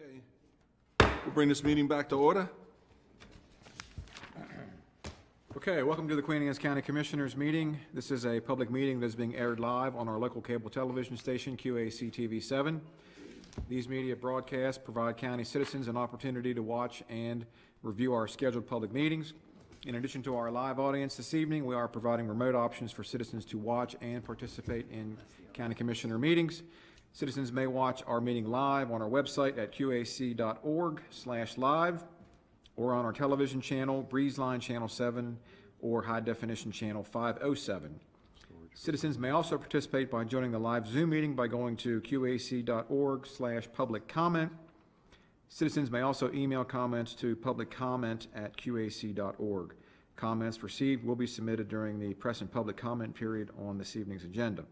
Okay. We'll bring this meeting back to order. Okay, welcome to the Queen Anne's County Commissioners meeting. This is a public meeting that is being aired live on our local cable television station, QAC TV 7. These media broadcasts provide county citizens an opportunity to watch and review our scheduled public meetings. In addition to our live audience this evening, we are providing remote options for citizens to watch and participate in county commissioner meetings. Citizens may watch our meeting live on our website at qac.org/live or on our television channel, Breezeline Channel 7, or High Definition Channel 507. Citizens may also participate by joining the live Zoom meeting by going to qac.org/public comment. Citizens may also email comments to publiccomment@qac.org. Comments received will be submitted during the press and public comment period on this evening's agenda.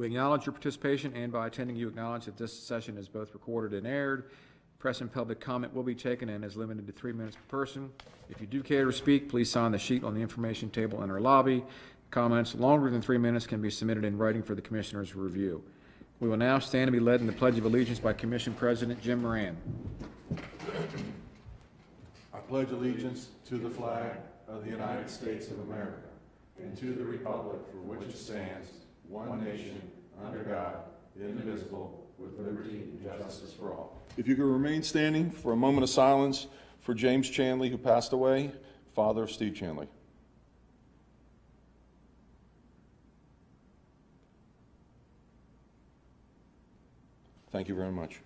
We acknowledge your participation, and by attending, you acknowledge that this session is both recorded and aired. Press and public comment will be taken and is limited to three minutes per person. If you do care to speak, please sign the sheet on the information table in our lobby. Comments longer than three minutes can be submitted in writing for the Commissioner's review. We will now stand and be led in the Pledge of Allegiance by Commission President Jim Moran. I pledge allegiance to the flag of the United States of America and to the republic for which it stands, one nation, under God, indivisible, with liberty and justice for all. If you could remain standing for a moment of silence for James Chanley, who passed away, father of Steve Chanley. Thank you very much.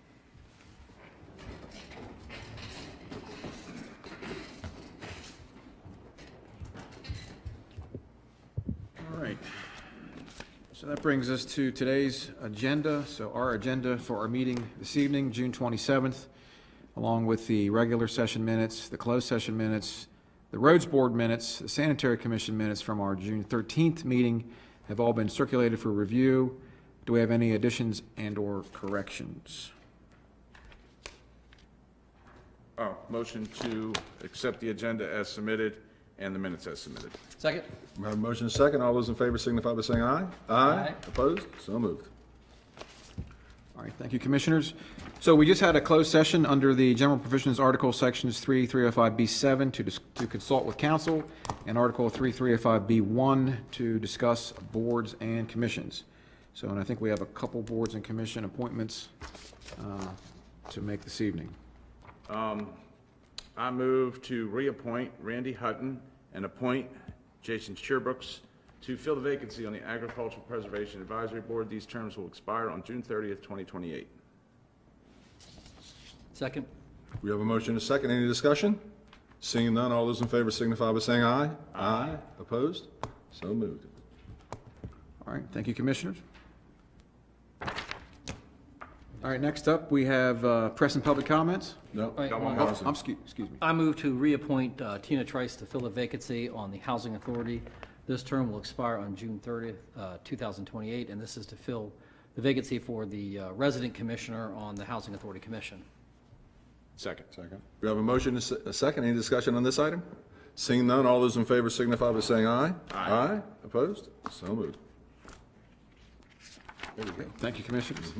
All right. So that brings us to today's agenda. So our agenda for our meeting this evening, June 27th, along with the regular session minutes, the closed session minutes, the roads board minutes, the sanitary commission minutes from our June 13th meeting have all been circulated for review. Do we have any additions and/or corrections? Oh, motion to accept the agenda as submitted and the minutes as submitted. Second? We have a motion and a second. All those in favor signify by saying aye. Aye. Opposed? So moved. All right, thank you, Commissioners. So we just had a closed session under the General Provisions Article Sections 3, 305B7 to dis- to consult with council, and Article 3, 305B1 to discuss boards and commissions. So, and I think we have a couple boards and commission appointments uh, to make this evening. I move to reappoint Randy Hutton and appoint Jason Sherbrooks to fill the vacancy on the Agricultural Preservation Advisory Board. These terms will expire on June 30th, 2028. Second? We have a motion and a second. Any discussion? Seeing none, all those in favor signify by saying aye. Aye. Opposed? So moved. All right, thank you, Commissioners. All right, next up, we have uh, press and public comments. No, Wait, Got one one- more. Oh, I'm, excuse excuse me. I move to reappoint uh, Tina Trice to fill a vacancy on the Housing Authority. This term will expire on June 30th, uh, 2028, and this is to fill the vacancy for the uh, resident commissioner on the Housing Authority Commission. Second. Second. We have a motion and a se- a second. Any discussion on this item? Seeing none, all those in favor signify by saying aye. Aye. Opposed? So moved. There we go. Thank you, Commissioners.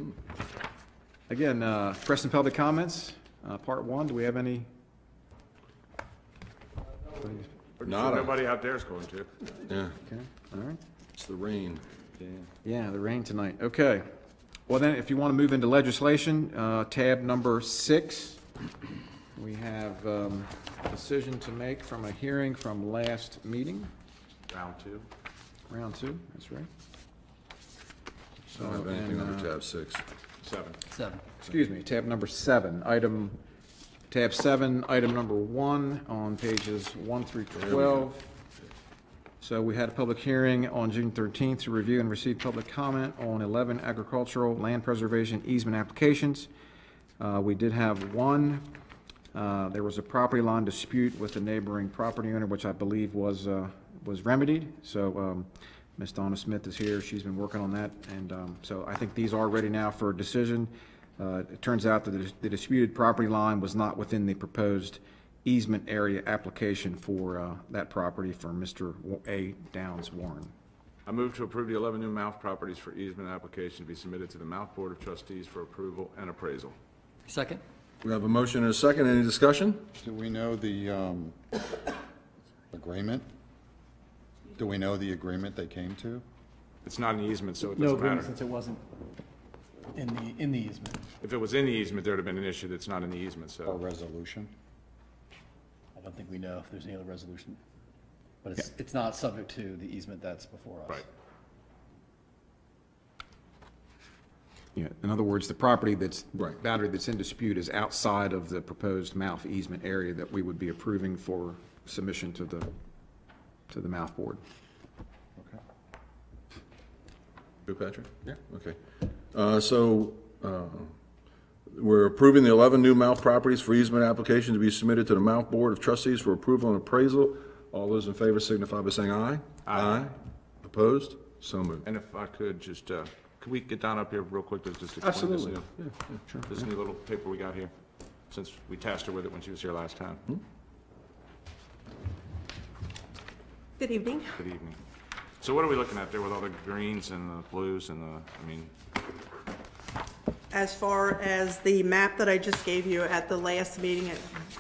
Again, uh, press and public comments, uh, part one, do we have any? Pretty Nada. sure Nobody out there is going to. Yeah, Okay, all right. it's the rain. Yeah, the rain tonight, okay. Well then, if you want to move into legislation, uh, tab number six, we have um, a decision to make from a hearing from last meeting, Round two. round two, that's right. So I don't have anything and, under uh, tab six. Seven. Seven. Excuse me, tab number seven, item, tab seven, item number one on pages one through twelve. So we had a public hearing on June thirteenth to review and receive public comment on eleven agricultural land preservation easement applications. Uh, we did have one, uh, there was a property line dispute with the neighboring property owner, which I believe was, uh, was remedied. So, um, Ms. Donna Smith is here, she's been working on that, and, um, so I think these are ready now for a decision. Uh, it turns out that the the disputed property line was not within the proposed easement area application for, uh, that property for Mr. A. Downs Warren. I move to approve the 11 new MALPF properties for easement application to be submitted to the MALPF Board of Trustees for approval and appraisal. Second? We have a motion and a second. Any discussion? Do we know the um, agreement? Do we know the agreement they came to? It's not an easement, so it No doesn't agreement matter. since it wasn't in the, in the easement. If it was in the easement, there'd have been an issue that's not in the easement, Or so. resolution? I don't think we know if there's any other resolution. But it's, it's not subject to the easement that's before us. Right. Yeah, in other words, the property that's, Right. boundary that's in dispute is outside of the proposed MALPF easement area that we would be approving for submission to the, to the MALPF board. Okay. Good, Patrick? Yeah. Okay. Uh, So uh, we're approving the 11 new MALPF properties for easement application to be submitted to the MALPF Board of Trustees for approval and appraisal. All those in favor signify by saying aye. Aye. Opposed? So moved. And if I could just, uh, could we get down up here real quick to just explain this? new- Yeah, yeah, sure. This new little paper we got here, since we tasked her with it when she was here last time. Good evening. Good evening. So what are we looking at there with all the greens and the blues and the, I mean, As far as the map that I just gave you at the last meeting at-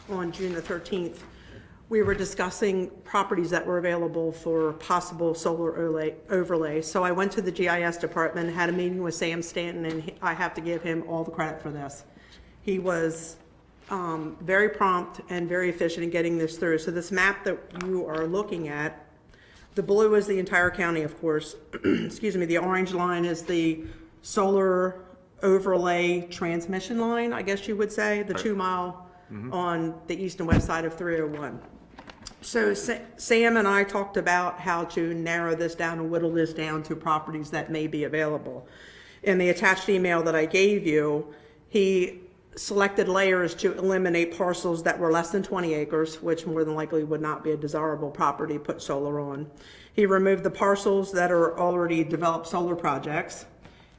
on June the 13th, we were discussing properties that were available for possible solar overlay- overlay. So I went to the GIS department, had a meeting with Sam Stanton, and he- I have to give him all the credit for this. He was um, very prompt and very efficient in getting this through. So this map that you are looking at The blue is the entire county, of course. Excuse me, the orange line is the solar overlay transmission line, I guess you would say, the two mile mm-hmm. on the east and west side of 301. So Sa- Sam and I talked about how to narrow this down and whittle this down to properties that may be available. In the attached email that I gave you, he selected layers to eliminate parcels that were less than 20 acres, which more than likely would not be a desirable property to put solar on. He removed the parcels that are already developed solar projects.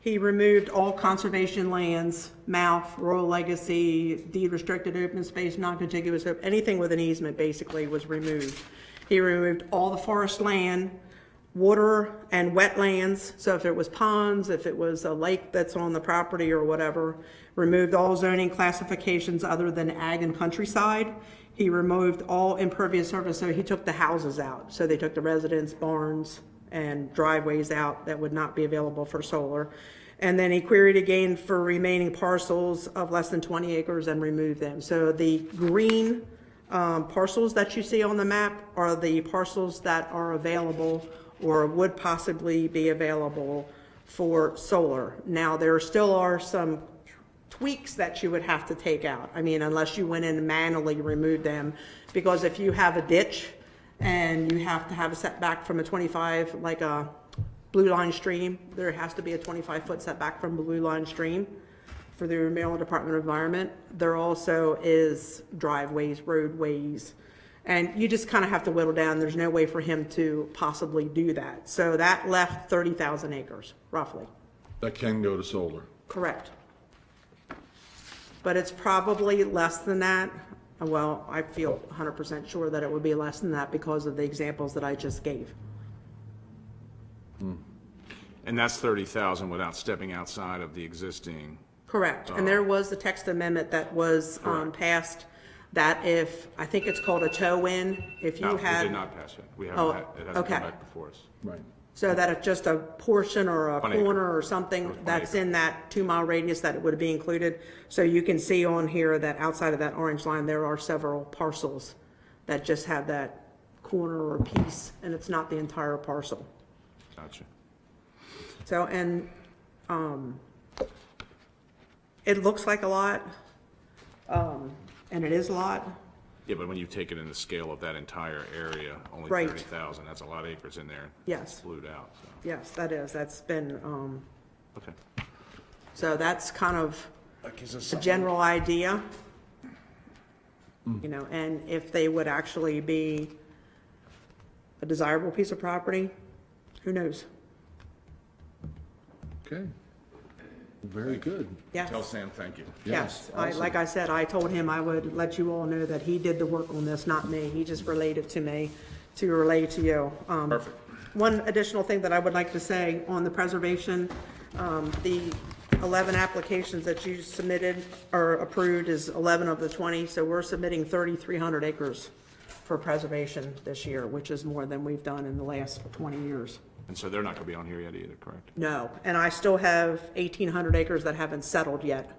He removed all conservation lands, MALPF, Rural Legacy, deed restricted open space, non-contiguous, anything with an easement basically was removed. He removed all the forest land, water and wetlands, so if it was ponds, if it was a lake that's on the property or whatever, removed all zoning classifications other than ag and countryside. He removed all impervious surface, so he took the houses out. So they took the residence, barns, and driveways out that would not be available for solar. And then he queried again for remaining parcels of less than 20 acres and removed them. So the green um, parcels that you see on the map are the parcels that are available or would possibly be available for solar. Now, there still are some tweaks that you would have to take out. I mean, unless you went in and manually removed them, because if you have a ditch and you have to have a setback from a 25, like a blue line stream, there has to be a 25-foot setback from the blue line stream for the Maryland Department of Environment. There also is driveways, roadways, and you just kind of have to whittle down. There's no way for him to possibly do that. So that left 30,000 acres, roughly. That can go to solar. Correct. But it's probably less than that. Well, I feel 100% sure that it would be less than that because of the examples that I just gave. and that's thirty thousand without stepping outside of the existing, Correct. And there was the text amendment that was um, passed that if, I think it's called a tow-in, if no, you we had. did not pass it. We Oh, haven't, had- it hasn't come back before us. Right. So that if just a portion or a One acre. corner or something one that's acre. in that two-mile radius, that it would be included. So you can see on here that outside of that orange line, there are several parcels that just have that corner or piece, and it's not the entire parcel. Gotcha. So, and, um, it looks like a lot, um, and it is a lot. Yeah, but when you take it in the scale of that entire area, only Right. thirty thousand, that's a lot of acres in there. Yes. Blued out, so, Yes, that is, that's been, um, okay. so that's kind of That a general idea. You know, and if they would actually be a desirable piece of property, who knows? Okay. Very good. Yes. Tell Sam thank you. Yes, I, awesome. like I said, I told him I would let you all know that he did the work on this, not me. He just relayed it to me to relay to you. Um, Perfect. One additional thing that I would like to say on the preservation, um, the 11 applications that you submitted or approved is 11 of the 20, so we're submitting 3,300 acres for preservation this year, which is more than we've done in the last 20 years. And so they're not going to be on here yet either, correct? No, and I still have 1,800 acres that haven't settled yet.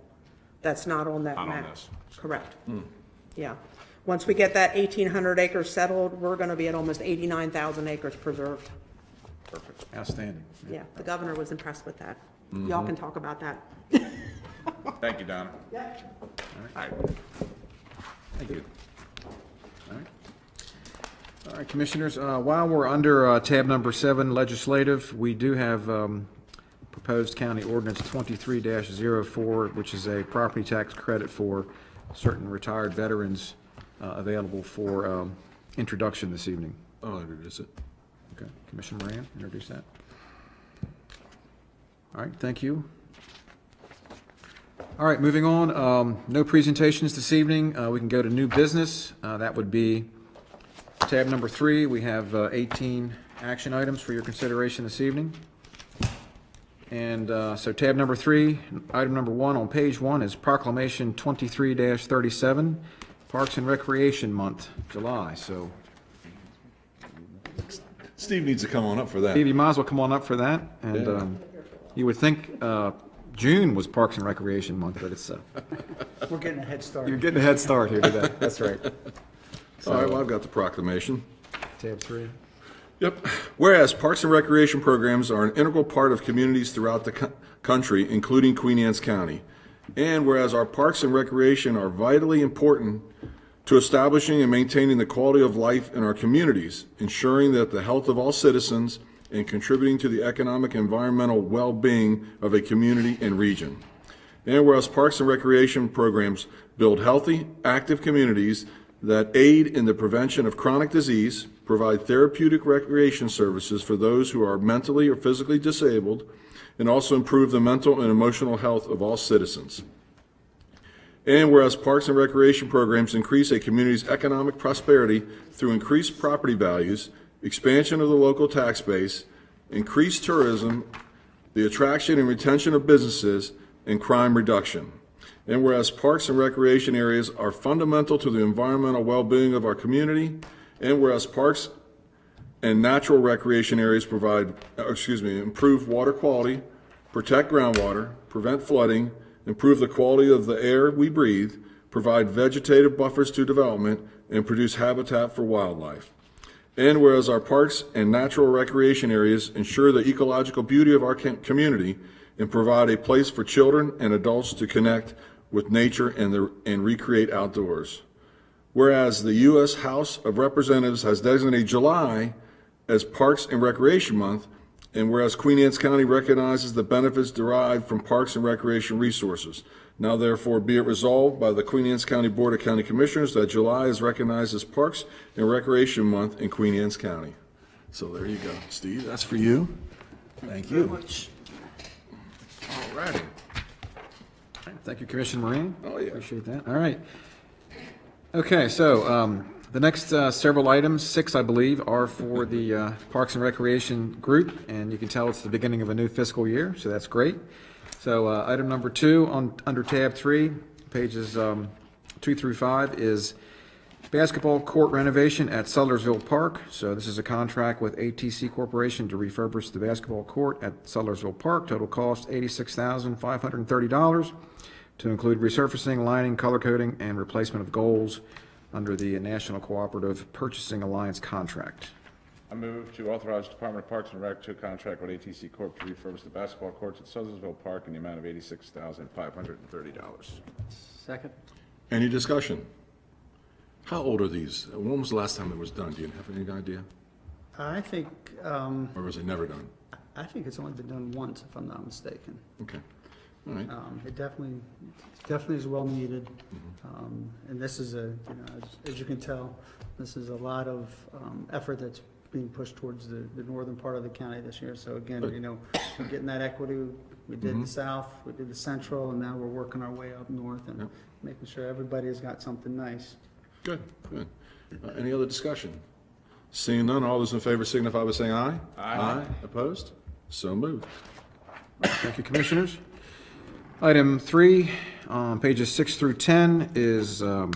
That's not on that Not map. on this. Correct. Hmm. Yeah. Once we get that 1,800 acres settled, we're going to be at almost 89,000 acres preserved. Perfect. Outstanding. Yeah, the governor was impressed with that. Mm-hmm. Y'all can talk about that. Thank you, Donna. All right. Thank you. All right. All right, Commissioners, uh, while we're under uh, tab number seven, legislative, we do have um, proposed county ordinance 23-04, which is a property tax credit for certain retired veterans uh, available for um, introduction this evening. I'll introduce it. Okay, Commissioner Moran, introduce that. All right, thank you. All right, moving on, um, no presentations this evening. Uh, we can go to new business. Uh, that would be tab number three. We have, uh, eighteen action items for your consideration this evening. And, uh, so tab number three, item number one on page one is proclamation 23-37, Parks and Recreation Month, July, so Steve needs to come on up for that. Steve, you might as well come on up for that. And Yeah. um, you would think uh, June was Parks and Recreation Month, but it's, uh, We're getting a head start. you're getting a head start here today. That's right. All right, well, I've got the proclamation. Tab three. Yep. Whereas parks and recreation programs are an integral part of communities throughout the co- country, including Queen Anne's County. And whereas our parks and recreation are vitally important to establishing and maintaining the quality of life in our communities, ensuring that the health of all citizens and contributing to the economic and environmental well-being of a community and region. And whereas parks and recreation programs build healthy, active communities that aid in the prevention of chronic disease, provide therapeutic recreation services for those who are mentally or physically disabled, and also improve the mental and emotional health of all citizens. And whereas parks and recreation programs increase a community's economic prosperity through increased property values, expansion of the local tax base, increased tourism, the attraction and retention of businesses, and crime reduction. And whereas parks and recreation areas are fundamental to the environmental well-being of our community, and whereas parks and natural recreation areas provide, uh, excuse me, improve water quality, protect groundwater, prevent flooding, improve the quality of the air we breathe, provide vegetative buffers to development, and produce habitat for wildlife. And whereas our parks and natural recreation areas ensure the ecological beauty of our community and provide a place for children and adults to connect with nature and, the, and recreate outdoors. Whereas the U.S. House of Representatives has designated July as Parks and Recreation Month, and whereas Queen Anne's County recognizes the benefits derived from parks and recreation resources. Now therefore be it resolved by the Queen Anne's County Board of County Commissioners that July is recognized as Parks and Recreation Month in Queen Anne's County. So there you go. Steve, that's for you. Thank you. All righty. Thank you, Commissioner Moran. Oh, yeah. Appreciate that. All right. Okay, so um, the next uh, several items, six, I believe, are for the uh, Parks and Recreation Group, and you can tell it's the beginning of a new fiscal year, so that's great. So uh, item number two on, under tab three, pages um, two through five, is basketball court renovation at Sudlersville Park. So this is a contract with ATC Corporation to refurbish the basketball court at Sudlersville Park. Total cost eighty-six thousand five hundred and thirty dollars to include resurfacing, lining, color coding, and replacement of goals under the National Cooperative Purchasing Alliance contract. I move to authorize Department of Parks and Rec to contract with ATC Corp. to refurbish the basketball courts at Sudlersville Park in the amount of eighty-six thousand five hundred and thirty dollars. Second? Any discussion? How old are these? When was the last time it was done? Do you have any idea? I think, um, Or was it never done? I think it's only been done once, if I'm not mistaken. Okay. All right. Um, it definitely, definitely is well needed. Mm-hmm. Um, and this is a, you know, as, as you can tell, this is a lot of, um, effort that's being pushed towards the, the northern part of the county this year. So again, you know, we're getting that equity, we did the south, we did the central, and now we're working our way up north and Yep. making sure everybody's got something nice. Good, good. Uh, Any other discussion? Seeing none, all those in favor signify by saying aye. Aye. Opposed? So moved. Thank you, Commissioners. Item three, on pages six through 10, is um,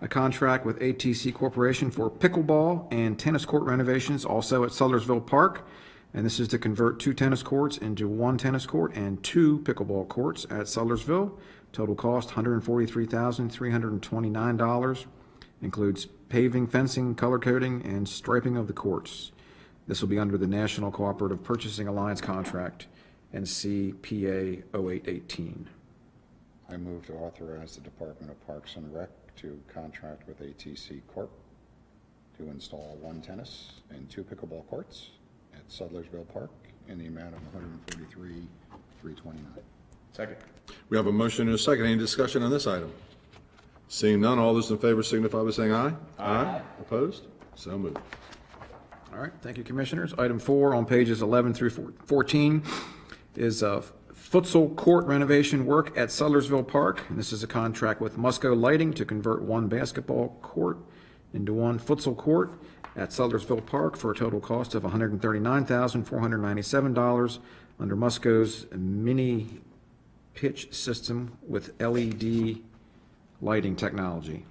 a contract with ATC Corporation for pickleball and tennis court renovations, also at Sudlersville Park. And this is to convert two tennis courts into one tennis court and two pickleball courts at Sudlersville. Total cost, $143,329. Includes paving, fencing, color coding, and striping of the courts. This will be under the National Cooperative Purchasing Alliance contract, NCPA 0818. I move to authorize the Department of Parks and Rec to contract with ATC Corp. to install one tennis and two pickleball courts at Sudlersville Park in the amount of one hundred and forty-three, three twenty-nine. Second. We have a motion and a second. Any discussion on this item? Seeing none, all those in favor signify by saying aye. Aye. Opposed? So moved. All right, thank you, Commissioners. Item four on pages 11 through 14 is uh, futsal court renovation work at Sudlersville Park. And This is a contract with Musco Lighting to convert one basketball court into one futsal court at Sudlersville Park for a total cost of $139,497 under Musco's mini pitch system with LED lighting technology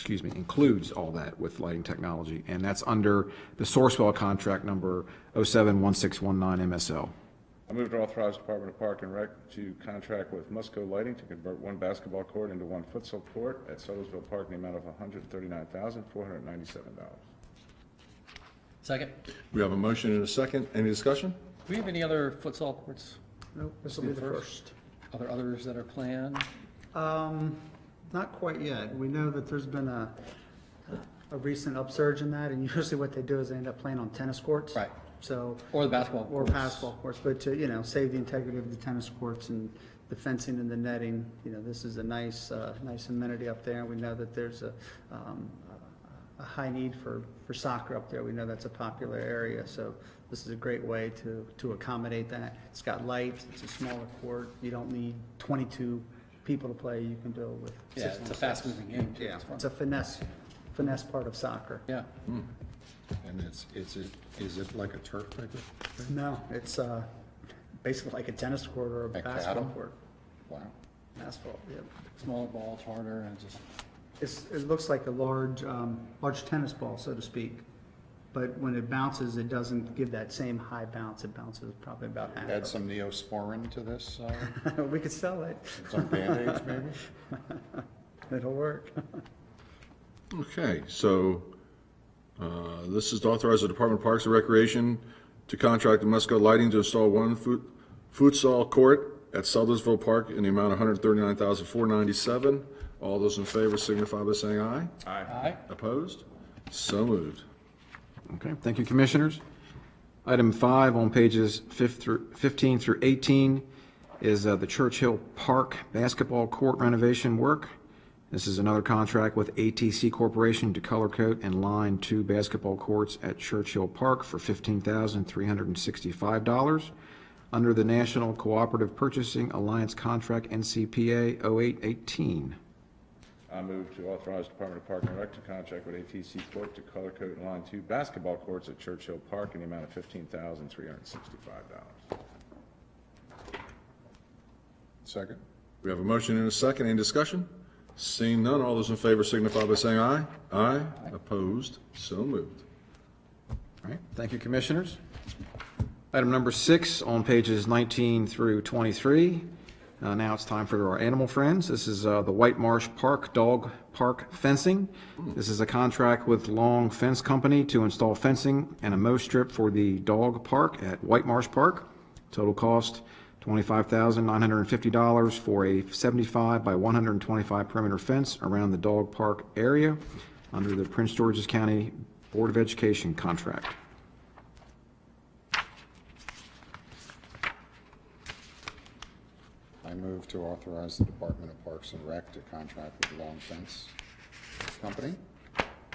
excuse me, includes all that with lighting technology, and that's under the Sourcewell contract number 071619 MSL. I move to authorize Department of Park and Rec to contract with Musco Lighting to convert one basketball court into one futsal court at Sudlersville Park in the amount of $139,497. Second. We have a motion and a second. Any discussion? Do we have any other futsal courts? Nope, this will be the first. Are there others that are planned? Um, not quite yet. We know that there's been a, a recent upsurge in that, and usually what they do is they end up playing on tennis courts. Right. So, Or the basketball or courts? basketball courts, but to, you know, save the integrity of the tennis courts and the fencing and the netting, you know, this is a nice, uh, nice amenity up there. We know that there's a, um, a high need for, for soccer up there. We know that's a popular area, so this is a great way to, to accommodate that. It's got lights, it's a smaller court, you don't need twenty-two people to play, you can do it with Yeah, six. it's a on six. fast-moving game, too. Yeah, It's fun. it's a finesse, finesse part of soccer. Yeah. And it's, it's, a- is it like a turf type of thing? No, it's, uh, basically like a tennis court or a Like basketball paddle? court. Wow. Asphalt, yep. Smaller balls, harder, and just, It's, it looks like a large, um, large tennis ball, so to speak. But when it bounces, it doesn't give that same high bounce. It bounces probably about half. Add of some neosporin to this, uh, it. We could sell it. some Band-Aids maybe? It'll work. Okay, so, uh, this is to authorize the Department of Parks and Recreation to contract with Musco Lighting to install one foot, futsal court at Sudlersville Park in the amount of $139,497. All those in favor signify by saying aye. aye. aye? Opposed? So moved. Okay, thank you, Commissioners. Item five on pages through- 15 through 18 is uh, the Churchill Park basketball court renovation work. This is another contract with ATC Corporation to color coat and line two basketball courts at Churchill Park for $15,365 under the National Cooperative Purchasing Alliance Contract NCPA 0818. I move to authorize Department of Park and Rec to contract with ATC Corp. to color code and line two basketball courts at Churchill Park in the amount of $15,365. Second? We have a motion and a second. Any discussion? Seeing none, all those in favor signify by saying aye. Aye. Opposed? So moved. All right, thank you, Commissioners. Item number six on pages 19 through 23. Uh, Now it's time for our animal friends. This is uh, the White Marsh Park Dog Park fencing. This is a contract with Long Fence Company to install fencing and a mow strip for the dog park at White Marsh Park. Total cost $25,950 for a 75 by 125 perimeter fence around the dog park area under the Prince George's County Board of Education contract. I move to authorize the Department of Parks and Rec to contract with Long Fence Company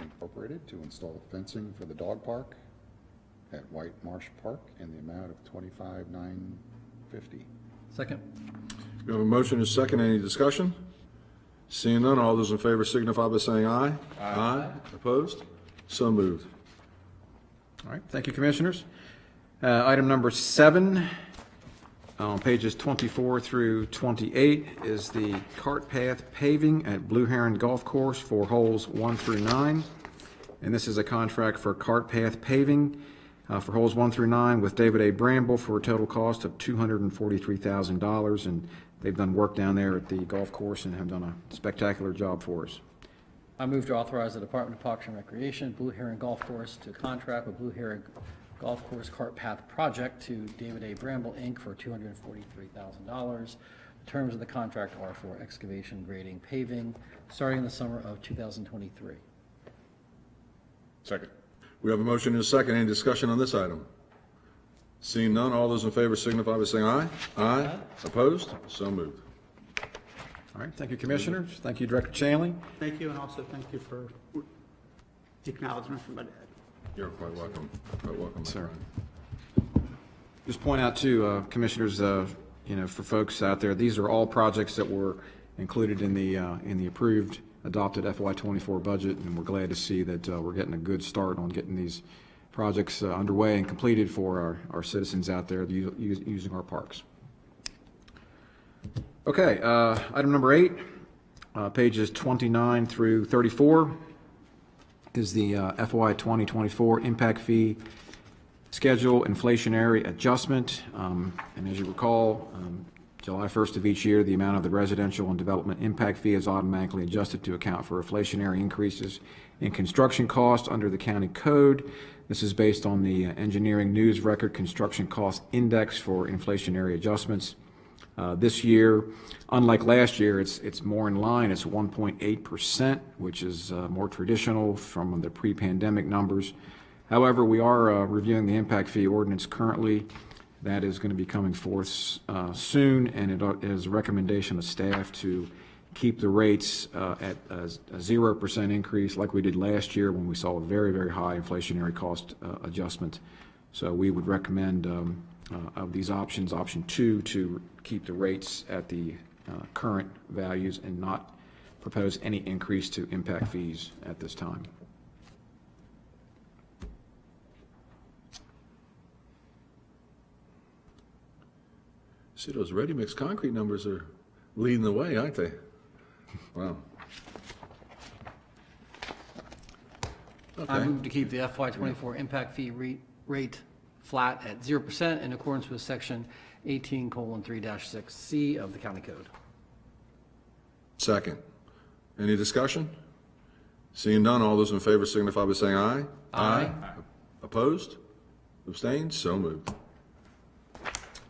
Incorporated to install fencing for the dog park at White Marsh Park in the amount of twenty-five nine fifty. Second. We have a motion and a second. Any discussion? Seeing none, all those in favor signify by saying aye. Aye. Opposed? So moved. All right, thank you, Commissioners. Uh, Item number seven On pages 24 through 28 is the cart path paving at Blue Heron Golf Course for holes 1 through 9. And this is a contract for cart path paving uh, for holes 1 through 9 with David A. Bramble for a total cost of $243,000. And they've done work down there at the golf course and have done a spectacular job for us. I move to authorize the Department of Parks and Recreation, Blue Heron Golf Course, to contract with Blue Heron Golf Course Cart Path Project to David A. Bramble, Inc. for $243,000. The terms of the contract are for excavation, grading, paving, starting in the summer of 2023. Second. We have a motion and a second. Any discussion on this item? Seeing none, all those in favor signify by saying aye. Aye. Opposed? So moved. All right, thank you, Commissioners. Thank you, Director Chanley. Thank you, and also thank you for the acknowledgement from my dad. You're quite welcome. Quite welcome, Sir. Just point out too, uh, Commissioners, uh, you know, for folks out there, these are all projects that were included in the, uh, in the approved, adopted FY twenty-four budget, and we're glad to see that uh, we're getting a good start on getting these projects uh, underway and completed for our, our citizens out there using our parks. Okay, uh, item number eight, uh, pages twenty-nine through thirty-four is the uh, FY 2024 impact fee schedule inflationary adjustment. Um, And as you recall, um, July 1st of each year, the amount of the residential and development impact fee is automatically adjusted to account for inflationary increases in construction costs under the county code. This is based on the uh, Engineering News Record Construction Cost Index for inflationary adjustments. Uh, This year, unlike last year, it's, it's more in line, it's 1.8%, which is uh, more traditional from the pre-pandemic numbers. However, we are uh, reviewing the impact fee ordinance currently. That is going to be coming forth soon, and it uh, a recommendation of staff to keep the rates at a a 0% increase like we did last year when we saw a very, very high inflationary cost adjustment. So we would recommend um, uh, of these options, option two, to keep the rates at the uh, current values and not propose any increase to impact fees at this time. See, those ready-mix concrete numbers are leading the way, aren't they? Wow. I Okay. move to keep the FY twenty-four impact fee re- rate flat at zero percent in accordance with section eighteen colon three dash six C of the county code. Second. Any discussion? Seeing none, all those in favor signify by saying aye. Aye. Opposed? Abstained? So moved.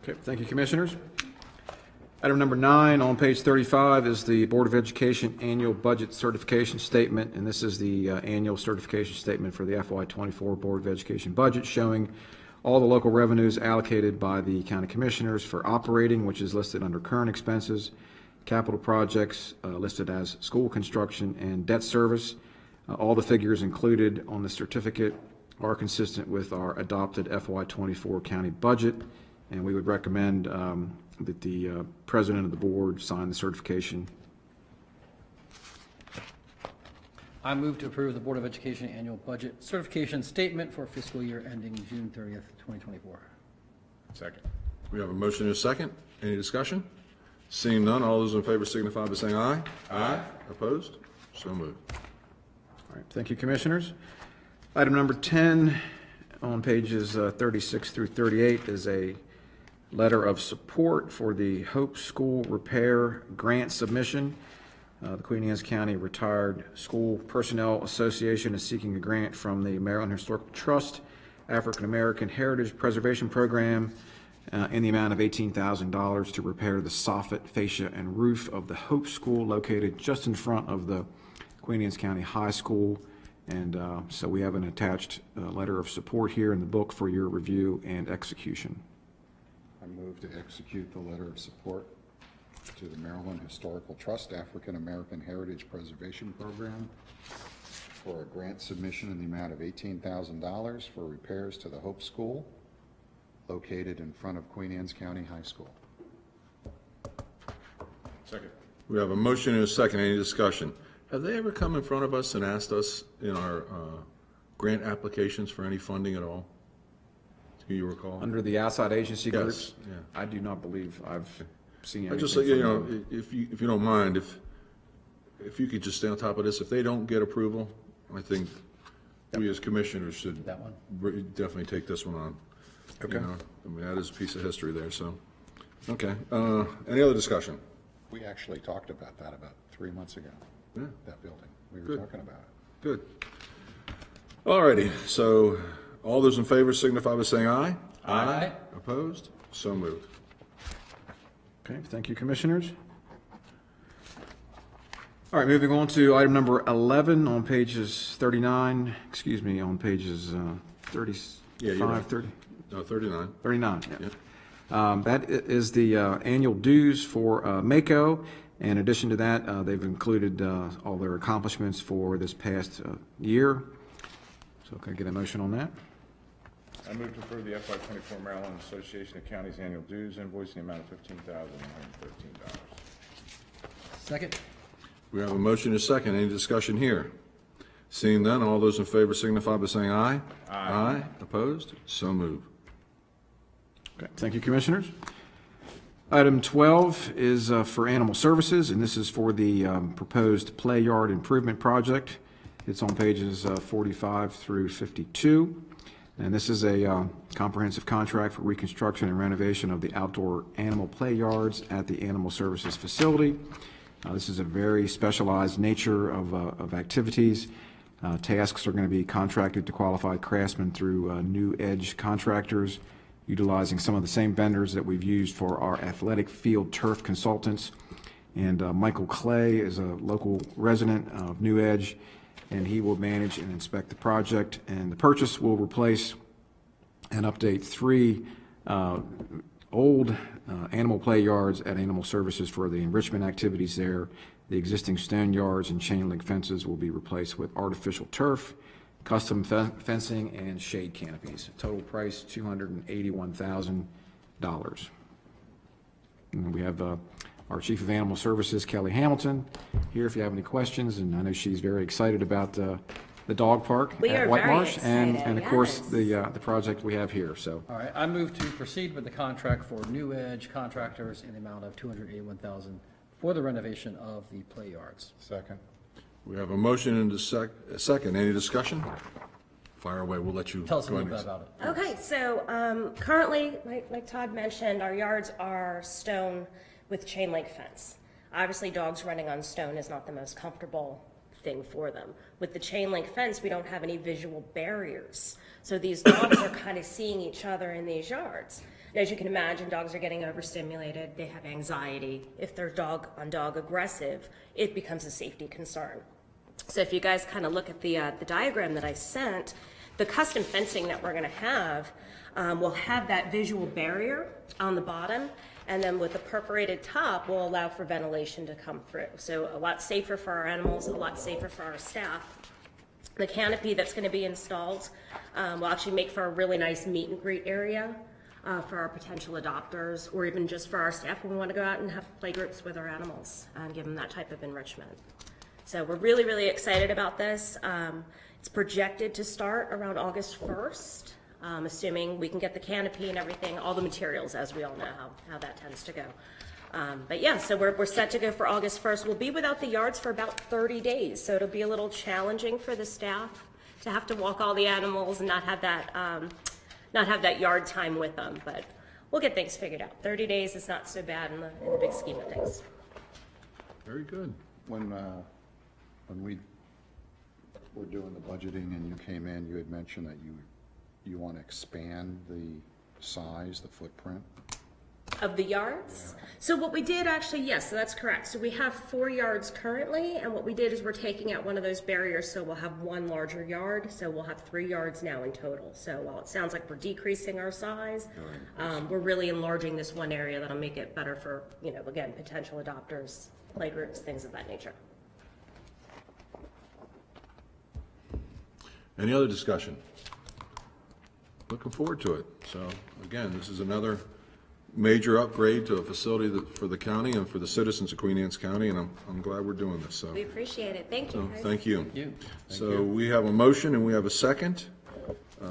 Okay, thank you, Commissioners. Item number nine on page 35 is the Board of Education Annual Budget Certification Statement, and this is the uh, annual certification statement for the FY24 Board of Education budget, showing all the local revenues allocated by the county commissioners for operating, which is listed under current expenses, capital projects uh, listed as school construction and debt service. Uh, All the figures included on the certificate are consistent with our adopted FY24 county budget, and we would recommend um, that the uh, president of the board sign the certification. I move to approve the Board of Education annual budget certification statement for fiscal year ending June thirtieth, twenty twenty-four. Second. We have a motion and a second. Any discussion? Seeing none, all those in favor signify by saying aye. Aye. Opposed? So moved. All right, thank you, Commissioners. Item number 10 on pages uh, 36 through 38 is a letter of support for the Hope School Repair Grant submission. Uh, The Queen Anne's County Retired School Personnel Association is seeking a grant from the Maryland Historical Trust African American Heritage Preservation Program uh, in the amount of $18,000 to repair the soffit, fascia, and roof of the Hope School located just in front of the Queen Anne's County High School. And uh, so we have an attached uh, letter of support here in the book for your review and execution. I move to execute the letter of support to the Maryland Historical Trust African American Heritage Preservation Program for a grant submission in the amount of eighteen thousand dollars for repairs to the Hope School located in front of Queen Anne's County High School. Second. We have a motion and a second. Any discussion? Have they ever come in front of us and asked us in our uh, grant applications for any funding at all? Do you recall? Under the outside agency Yes, groups, yeah. I do not believe I've seen I just, say, you know, them. if you, if you don't mind, if, if you could just stay on top of this, if they don't get approval, I think we as commissioners should That one? re- definitely take this one on. You Okay. know, I mean, that is a piece of history there, so, okay. Uh, any other discussion? We actually talked about that about three months ago, Yeah. that building. We were Good. talking about it. Good. All righty, so all those in favor signify by saying aye. Aye. Opposed? So moved. Okay, thank you, Commissioners. All right, moving on to item number 11 on pages 39, excuse me, on pages uh, Yeah, right. 30, No, thirty-nine. 39, yeah. Yep. Um, That is the uh, annual dues for uh, MACo. In addition to that, uh, they've included uh, all their accomplishments for this past uh, year. So can I get a motion on that? I move to approve the FY twenty-four Maryland Association of Counties Annual Dues invoice in the amount of fifteen thousand one hundred and thirteen dollars. Second? We have a motion and a second. Any discussion here? Seeing none, all those in favor signify by saying aye. Aye. Opposed? So moved. Okay, thank you, Commissioners. Item 12 is uh, for Animal Services, and this is for the um, proposed Play Yard Improvement Project. It's on pages uh, 45 through 52. And this is a uh, comprehensive contract for reconstruction and renovation of the outdoor animal play yards at the Animal Services facility. Uh, This is a very specialized nature of, uh, of activities. Uh, Tasks are going to be contracted to qualified craftsmen through uh, New Edge Contractors, utilizing some of the same vendors that we've used for our athletic field turf consultants. And uh, Michael Clay is a local resident of New Edge, and he will manage and inspect the project. And the purchase will replace and update three uh, old uh, animal play yards at Animal Services for the enrichment activities there. The existing stone yards and chain link fences will be replaced with artificial turf, custom fe- fencing, and shade canopies. Total price, $281,000. And we have uh, our Chief of Animal Services, Kelly Hamilton, here if you have any questions, and I know she's very excited about uh, the dog park We at are White very Marsh, and excited, And of course, yes. the, uh, the project we have here, so. All right, I move to proceed with the contract for New Edge Contractors in the amount of two hundred eighty-one thousand for the renovation of the play yards. Second. We have a motion and a sec, a second. Any discussion? Fire away. We'll let you. Tell us a go little bit ahead. about it. Okay, so um, currently, like like Todd mentioned, our yards are stone with chain link fence. Obviously, dogs running on stone is not the most comfortable thing for them. With the chain link fence, we don't have any visual barriers. So these dogs are kind of seeing each other in these yards. And as you can imagine, dogs are getting overstimulated, they have anxiety. If they're dog on dog aggressive, it becomes a safety concern. So if you guys kind of look at the, uh, the diagram that I sent, the custom fencing that we're gonna have um, will have that visual barrier on the bottom, and then with the perforated top will allow for ventilation to come through. So a lot safer for our animals, a lot safer for our staff. The canopy that's gonna be installed um, will actually make for a really nice meet and greet area uh, for our potential adopters, or even just for our staff when we wanna go out and have play groups with our animals and give them that type of enrichment. So we're really, really excited about this. Um, it's projected to start around August 1st, um, assuming we can get the canopy and everything, all the materials, as we all know how, how that tends to go. Um, but yeah, so we're, we're set to go for August 1st. We'll be without the yards for about 30 days, so it'll be a little challenging for the staff to have to walk all the animals and not have that, um, not have that yard time with them. But we'll get things figured out. 30 days is not so bad in the, in the big scheme of things. Very good. When, uh, when we were doing the budgeting and you came in, you had mentioned that you, you want to expand the size, the footprint. Of the yards? So what we did actually, yes, so that's correct. So we have four yards currently, and what we did is we're taking out one of those barriers, so we'll have one larger yard, so we'll have three yards now in total. So while it sounds like we're decreasing our size, um, we're really enlarging this one area that'll make it better for, you know, again, potential adopters, playgroups, things of that nature. Any other discussion? Looking forward to it. So again, this is another major upgrade to a facility that, for the county and for the citizens of Queen Anne's County, and I'm, I'm glad we're doing this, so. We appreciate it. Thank So, you. guys. thank you. You. So we have a motion and we have a second. Uh,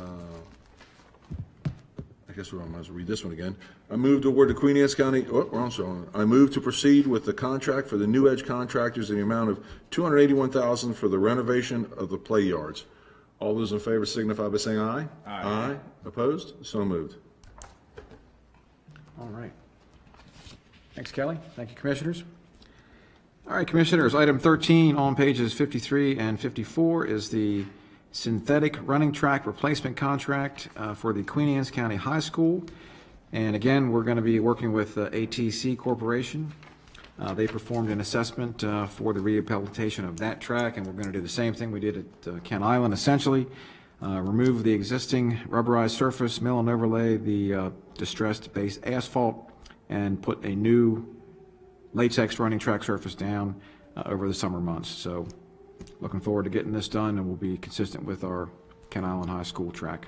guess we might as well read this one again. I move to award to Queen Anne's County, oh, we're on, so I move to proceed with the contract for the New Edge contractors in the amount of two hundred eighty-one thousand for the renovation of the play yards. All those in favor signify by saying aye. Aye. Opposed? So moved. All right. Thanks, Kelly. Thank you, Commissioners. All right, Commissioners, item 13 on pages 53 and 54 is the synthetic running track replacement contract uh, for the Queen Anne's County High School. And again, we're going to be working with uh, ATC Corporation. Uh, They performed an assessment uh, for the rehabilitation of that track, and we're going to do the same thing we did at uh, Kent Island, essentially. Uh, Remove the existing rubberized surface, mill and overlay the uh, distressed base asphalt, and put a new latex running track surface down uh, over the summer months. So looking forward to getting this done, and we'll be consistent with our Kent Island High School track.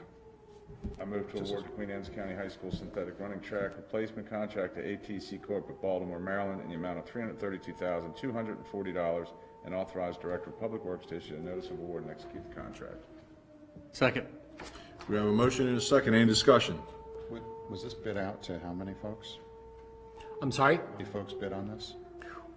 I move to award the Queen Anne's County High School synthetic running track replacement contract to ATC Corp. of Baltimore, Maryland, in the amount of three hundred thirty-two thousand, two hundred and forty dollars, and authorize Director of Public Works to issue a notice of award and execute the contract. Second. We have a motion and a second. Any discussion? Wa- Was this bid out to how many folks? I'm sorry? How many folks bid on this?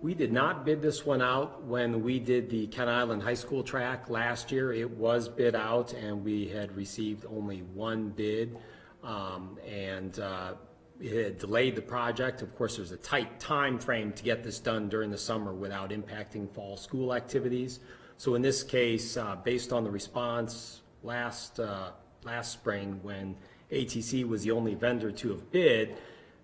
We did not bid this one out when we did the Kent Island High School track last year. It was bid out and we had received only one bid. Um, and, uh, it had delayed the project. Of course, there's a tight time frame to get this done during the summer without impacting fall school activities. So in this case, uh, based on the response last, uh, last spring when ATC was the only vendor to have bid,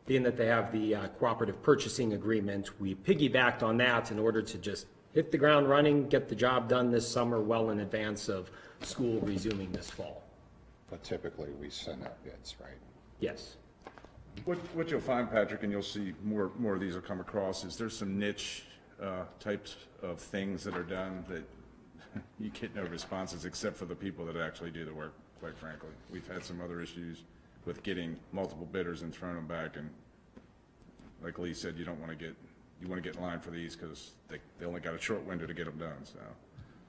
being that they have the uh, cooperative purchasing agreement, we piggybacked on that in order to just hit the ground running, get the job done this summer well in advance of school resuming this fall. But typically, we send out bids, right? Yes. What, what you'll find, Patrick, and you'll see more, more of these will come across, is there's some niche, uh, types of things that are done that you get no responses except for the people that actually do the work, quite frankly. We've had some other issues with getting multiple bidders and throwing them back, and like Lee said, you don't want to get, you want to get in line for these because they, they only got a short window to get them done, so.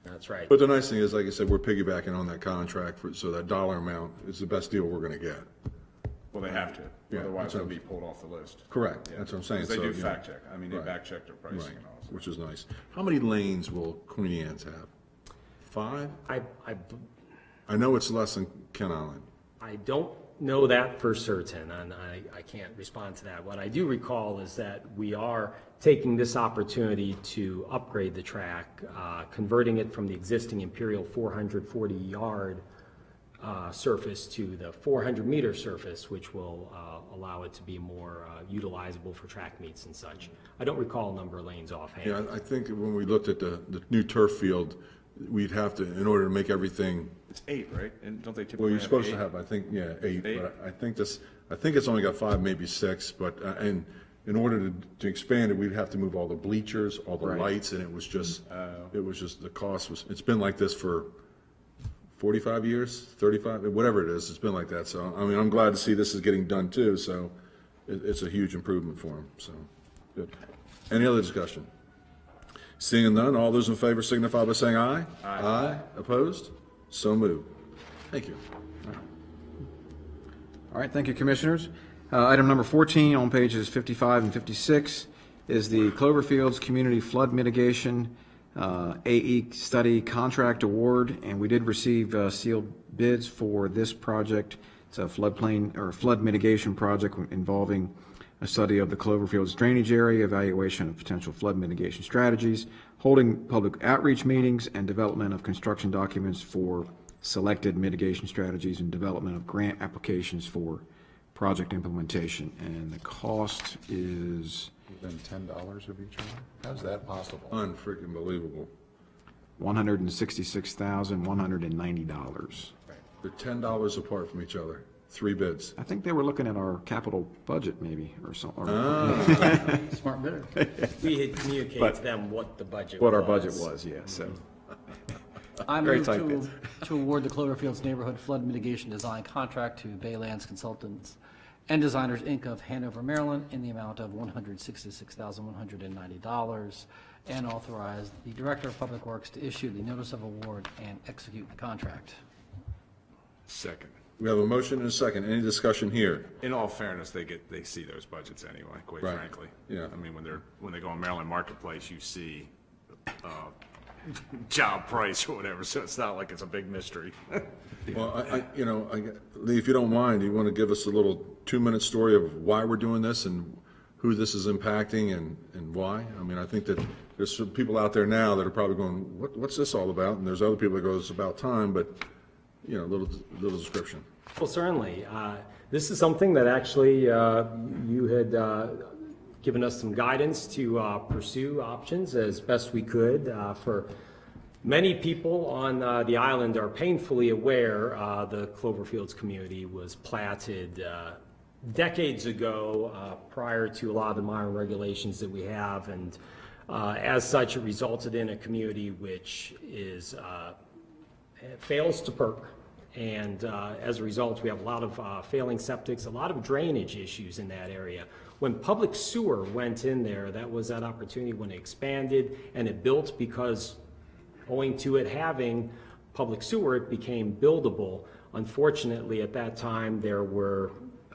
That's right. But the nice thing is, like I said, we're piggybacking on that contract, for- so that dollar amount is the best deal we're gonna get. Well, they have to, Yeah, otherwise that's they'll what- be pulled off the list. Correct, Yeah. that's what I'm saying. Because they So, do you know, fact check, I mean, they right. back check their pricing Right, and all. so. which is nice. How many lanes will Queen Anne's have? Five? I, I, I know it's less than Kent Island. I don't know that for certain, and I, I can't respond to that. What I do recall is that we are taking this opportunity to upgrade the track, uh, converting it from the existing Imperial 440-yard uh, surface to the 400-meter surface, which will uh, allow it to be more uh, utilizable for track meets and such. I don't recall number of lanes offhand. Yeah, I think when we looked at the, the new turf field, we'd have to, in order to make everything, It's eight, right? And don't they typically well, you're supposed to eight? have, I think, yeah, eight, Eight? but I think this, I think it's only got five, maybe six, but, uh, and in order to, to expand it, we'd have to move all the bleachers, all the lights, and it was just, it was just, the cost was, it's been like this for forty-five years, thirty-five, whatever it is, it's been like that, so, I mean, I'm glad to see this is getting done too, so it, it's a huge improvement for them, so, good. Any other discussion? Seeing none, all those in favor signify by saying aye. Aye. Opposed? So moved. Thank you. All right, thank you, Commissioners. Uh, Item number 14 on pages 55 and 56 is the Cloverfields Community Flood Mitigation uh, AE Study Contract Award, and we did receive uh, sealed bids for this project. It's a floodplain, or flood mitigation project involving a study of the Cloverfield's drainage area, evaluation of potential flood mitigation strategies, holding public outreach meetings, and development of construction documents for selected mitigation strategies and development of grant applications for project implementation. And the cost is Within ten dollars of each other? How's that possible? Unfreaking believable. one hundred and sixty-six thousand, one hundred and ninety dollars. They're ten dollars apart from each other. Three bids. I think they were looking at our capital budget maybe, or something. Ah. Smart bidder. We had communicated to them what the budget was. What our budget was, yeah, so. Mm-hmm. I Very move tight to, bids. to award the Cloverfields Neighborhood Flood Mitigation Design Contract to Baylands Consultants and Designers, Inc. of Hanover, Maryland, in the amount of one hundred sixty-six thousand, one hundred and ninety dollars, and authorize the Director of Public Works to issue the notice of award and execute the contract. Second. We have a motion and a second. Any discussion here? In all fairness, they get, they see those budgets anyway, quite Right. frankly. Yeah. I mean, when they're, when they go on Maryland Marketplace, you see, uh, job price or whatever, so it's not like it's a big mystery. Well, I, I, you know, I, Lee, if you don't mind, you want to give us a little two-minute story of why we're doing this and who this is impacting and, and why? I mean, I think that there's some people out there now that are probably going, what, what's this all about? And there's other people that go, it's about time, but, you know, little, little description. Well, certainly. Uh, This is something that actually uh, you had uh, given us some guidance to uh, pursue options as best we could. uh, For many people on uh, the island are painfully aware the Cloverfields community was platted decades ago, prior to a lot of the modern regulations that we have. And as such, it resulted in a community which is fails to perk. And uh, as a result, we have a lot of uh, failing septics, a lot of drainage issues in that area. When public sewer went in there, that was that opportunity when it expanded and it built because owing to it having public sewer, it became buildable. Unfortunately, at that time, there were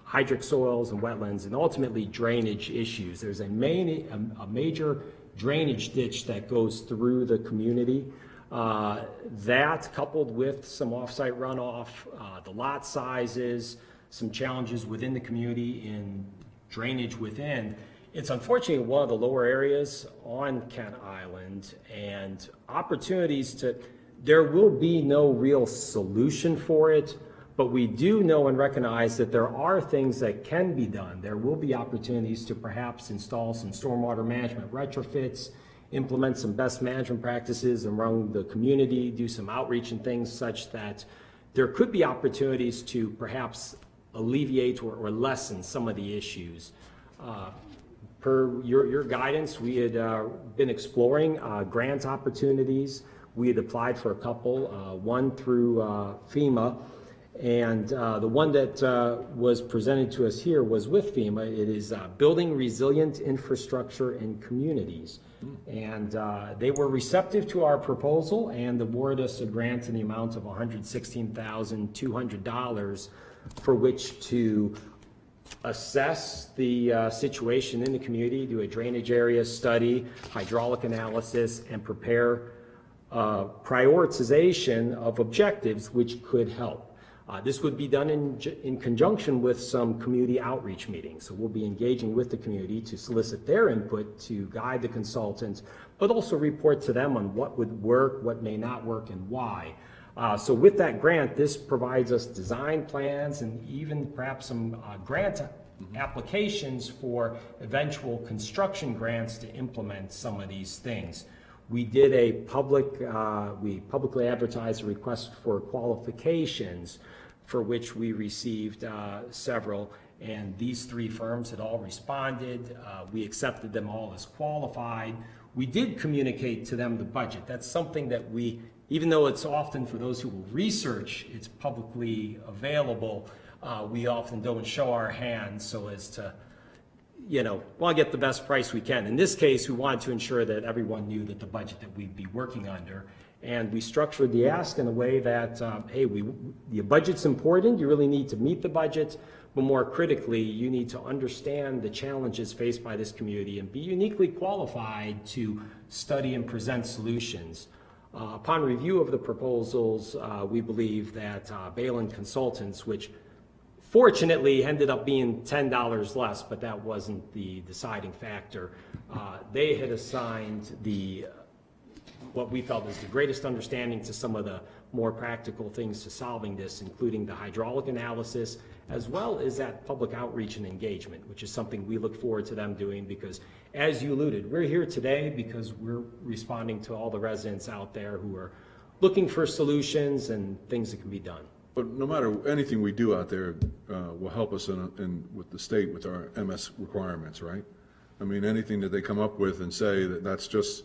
hydric soils and wetlands and ultimately drainage issues. There's a main, a, a major drainage ditch that goes through the community. Uh, That coupled with some off-site runoff, uh, the lot sizes, some challenges within the community in drainage within. It's unfortunately one of the lower areas on Kent Island and opportunities to, there will be no real solution for it, but we do know and recognize that there are things that can be done. There will be opportunities to perhaps install some stormwater management retrofits, implement some best management practices among the community, do some outreach and things such that there could be opportunities to perhaps alleviate or, or lessen some of the issues. Uh, Per your, your guidance, we had uh, been exploring uh, grant opportunities. We had applied for a couple, uh, one through uh, FEMA, and uh, the one that uh, was presented to us here was with FEMA. It is uh, Building Resilient Infrastructure in Communities. And uh, they were receptive to our proposal and awarded us a grant in the amount of $116,200 for which to assess the uh, situation in the community, do a drainage area study, hydraulic analysis, and prepare uh, prioritization of objectives which could help. Uh, This would be done in, in conjunction with some community outreach meetings. So we'll be engaging with the community to solicit their input to guide the consultants, but also report to them on what would work, what may not work, and why. Uh, So with that grant, this provides us design plans and even perhaps some uh, grant applications for eventual construction grants to implement some of these things. We did a public, uh, we publicly advertised a request for qualifications for which we received uh, several, and these three firms had all responded. Uh, We accepted them all as qualified. We did communicate to them the budget. That's something that we, even though it's often for those who will research, it's publicly available, uh, we often don't show our hands so as to, you know, to get the best price we can. In this case, we wanted to ensure that everyone knew that the budget that we'd be working under. And we structured the ask in a way that, um, hey, we, your budget's important, you really need to meet the budget, but more critically, you need to understand the challenges faced by this community and be uniquely qualified to study and present solutions. Uh, Upon review of the proposals, uh, we believe that uh, Bayland Consultants, which fortunately ended up being $10 less, but that wasn't the deciding factor. Uh, They had assigned the, what we felt was the greatest understanding to some of the more practical things to solving this, including the hydraulic analysis, as well as that public outreach and engagement, which is something we look forward to them doing, because as you alluded, we're here today because we're responding to all the residents out there who are looking for solutions and things that can be done. But no matter, anything we do out there uh, will help us in, in, with the state with our MS requirements, right? I mean, anything that they come up with and say that that's just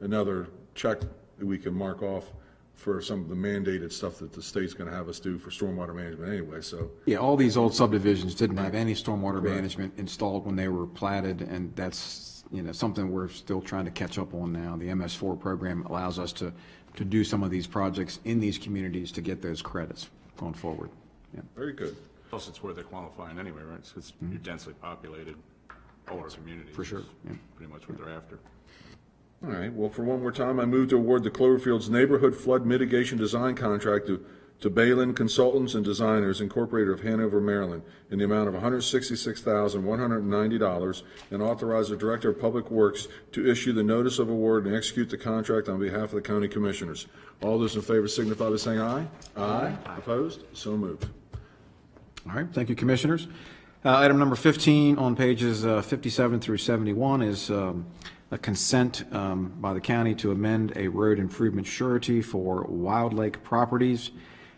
another check that we can mark off for some of the mandated stuff that the state's gonna have us do for stormwater management anyway, so. Yeah, all these old subdivisions didn't have any stormwater management installed when they were platted, and that's, you know, something we're still trying to catch up on now. The MS4 program allows us to, to do some of these projects in these communities to get those credits going forward. Yeah. Very good. Plus, it's where they're qualifying anyway, right? Because mm-hmm. you're densely populated, older communities. For sure, yeah. Pretty much what they're after. All right, well, for one more time, I move to award the Cloverfield's Neighborhood Flood Mitigation Design Contract to, to Bayland Consultants and Designers Incorporated of Hanover, Maryland, in the amount of $166,190, and authorize the Director of Public Works to issue the notice of award and execute the contract on behalf of the County Commissioners. All those in favor signify by saying aye. Aye. Opposed? So moved. All right, thank you, Commissioners. Uh, Item number 15 on pages uh, 57 through 71 is um, a consent um, by the county to amend a road improvement surety for Wild Lake Properties.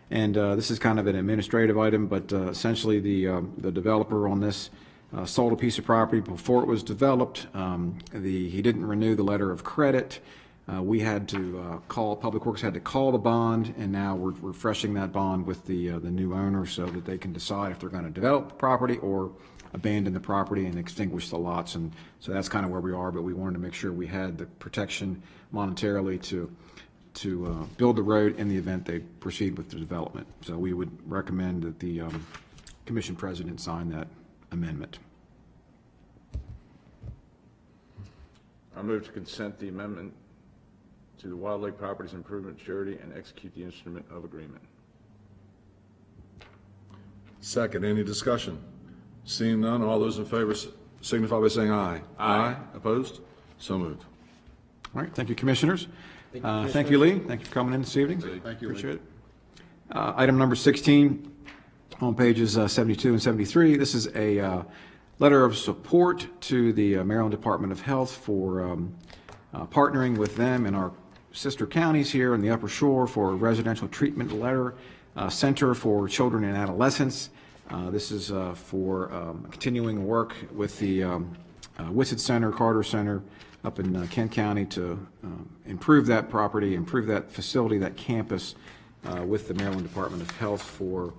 And uh, this is kind of an administrative item, but uh, essentially the um, the developer on this uh, sold a piece of property before it was developed. Um, The, he didn't renew the letter of credit. Uh, We had to uh, call, Public Works had to call the bond, and now we're refreshing that bond with the, uh, the new owner so that they can decide if they're going to develop the property or abandon the property and extinguish the lots. And so that's kind of where we are, but we wanted to make sure we had the protection monetarily to, to uh, build the road in the event they proceed with the development. So we would recommend that the um, commission president sign that amendment. I move to consent the amendment to the Wild Lake Properties Improvement Surety and execute the instrument of agreement. Second, any discussion? Seeing none, all those in favor signify by saying aye. Aye. Opposed? So moved. All right, thank you, Commissioners. Uh, Thank you, Lee. Thank you for coming in this evening. Thank you, Lee. Appreciate it. Uh, Item number 16, on pages uh, 72 and 73, this is a uh, letter of support to the uh, Maryland Department of Health for um, uh, partnering with them in our sister counties here in the Upper Shore for a residential treatment letter uh, center for children and adolescents. Uh, This is uh, for um, continuing work with the um, uh, Whitsitt Center, Carter Center up in uh, Kent County to um, improve that property, improve that facility, that campus uh, with the Maryland Department of Health for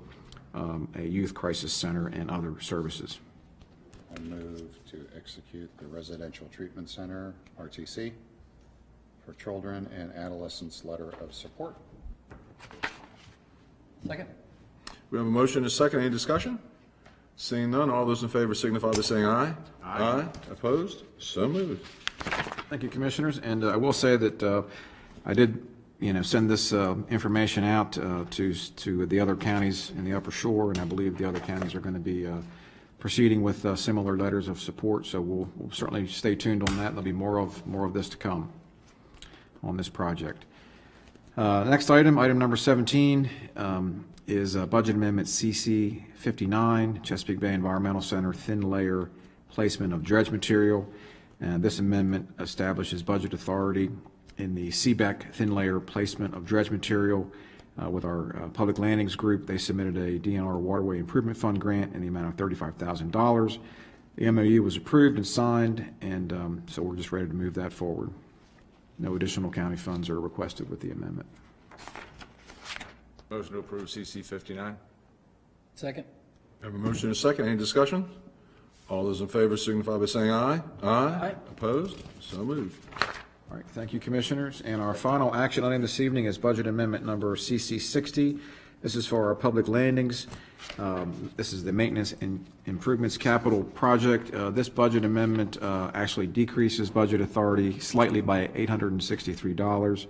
um, a youth crisis center and other services. I move to execute the Residential Treatment Center, RTC, for children and adolescents letter of support. Second? We have a motion and a second. Any discussion? Seeing none, all those in favor signify by saying aye. Aye. Opposed? So moved. Thank you, Commissioners, and uh, I will say that uh, I did, you know, send this uh, information out uh, to, to the other counties in the Upper Shore, and I believe the other counties are going to be uh, proceeding with uh, similar letters of support, so we'll we'll certainly stay tuned on that. There'll be more of, more of this to come on this project. Uh, Next item, item number 17, um, is uh, Budget Amendment CC 59, Chesapeake Bay Environmental Center thin layer placement of dredge material. And this amendment establishes budget authority in the CBEC thin layer placement of dredge material uh, with our uh, Public Landings Group. They submitted a DNR Waterway Improvement Fund grant in the amount of $35,000. The MOU was approved and signed, and um, so we're just ready to move that forward. No additional county funds are requested with the amendment. Motion to approve CC 59? Second? Have a motion and a second. Any discussion? All those in favor signify by saying aye. Aye. Opposed? So moved. All right, thank you, Commissioners. And our final action item this evening is Budget Amendment Number CC 60. This is for our public landings. Um, This is the Maintenance and Improvements Capital Project. Uh, This budget amendment uh, actually decreases budget authority slightly by $863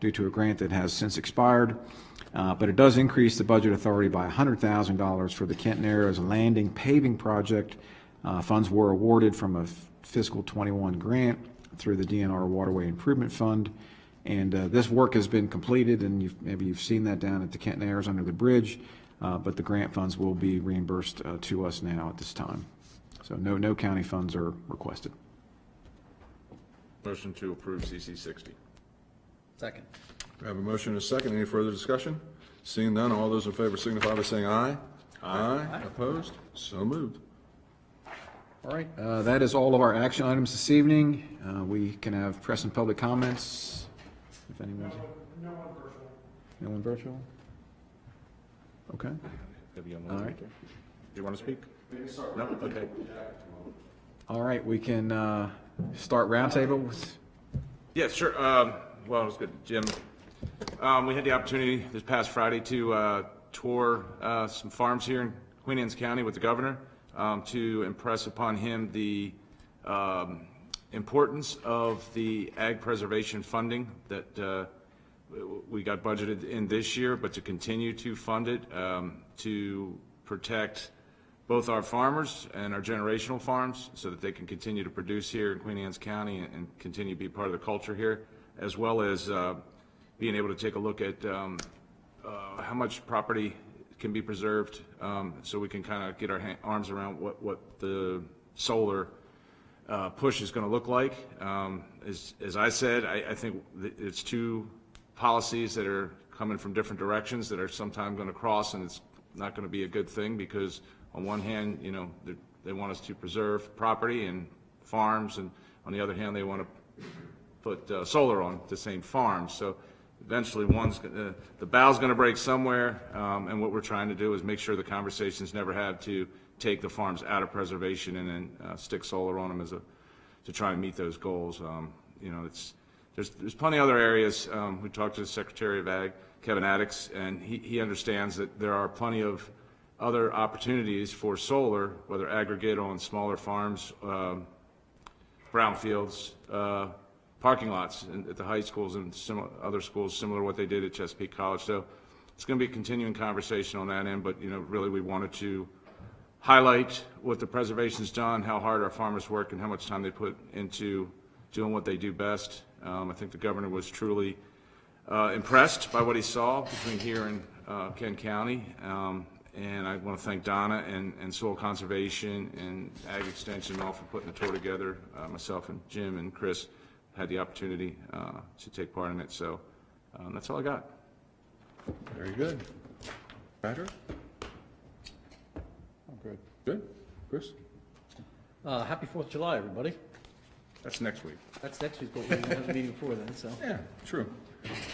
due to a grant that has since expired. Uh, But it does increase the budget authority by $100,000 for the Kent Narrows Landing paving project. Uh, Funds were awarded from a fiscal '21 grant through the DNR Waterway Improvement Fund. And uh, this work has been completed, and you've, maybe you've seen that down at the Kent Narrows under the bridge, uh, but the grant funds will be reimbursed uh, to us now at this time. So no, no county funds are requested. Motion to approve CC 60? Second. We have a motion and a second. Any further discussion? Seeing none, all those in favor signify by saying aye. Aye. Opposed? So moved. All right, uh, that is all of our action items this evening. Uh, We can have press and public comments, if anyone's... No one virtual. No one virtual? Okay. All right. Do you want to speak? No? Okay. All right, we can uh, start roundtable with, Yeah, sure. Um, Well, it was good, Jim. Um, We had the opportunity this past Friday to uh, tour uh, some farms here in Queen Anne's County with the governor um, to impress upon him the um, importance of the ag preservation funding that uh, we got budgeted in this year, but to continue to fund it, um, to protect both our farmers and our generational farms so that they can continue to produce here in Queen Anne's County and- continue to be part of the culture here, as well as uh, being able to take a look at um, uh, how much property can be preserved, um, so we can kind of get our arms around what, what the solar uh, push is going to look like. Um, As, as I said, I, I think it's two policies that are coming from different directions that are sometime going to cross, and it's not going to be a good thing, because on one hand, you know, they- they want us to preserve property and farms, and on the other hand, they want to put uh, solar on the same farm. So eventually, one's, gonna- the bow's going to break somewhere, um, and what we're trying to do is make sure the conversations never have to take the farms out of preservation and then uh, stick solar on them as a, to try and meet those goals. Um, You know, it's, there's, there's plenty of other areas. Um, We talked to the Secretary of Ag, Kevin Atticks, and he, he understands that there are plenty of other opportunities for solar, whether aggregate on smaller farms, um, brownfields, uh, parking lots in- at the high schools and similar, other schools, similar to what they did at Chesapeake College. So it's going to be a continuing conversation on that end, but, you know, really, we wanted to highlight what the preservation's done, how hard our farmers work, and how much time they put into doing what they do best. Um, I think the governor was truly uh, impressed by what he saw between here and uh, Kent County. Um, And I want to thank Donna and, and Soil Conservation and Ag Extension and all for putting the tour together. Uh, Myself and Jim and Chris had the opportunity uh, to take part in it, so um, that's all I got. Very good. Patrick? Good. Good. Chris? Uh, Happy Fourth of July, everybody. That's next week. That's next week, but we have a meeting before then, so. Yeah, true.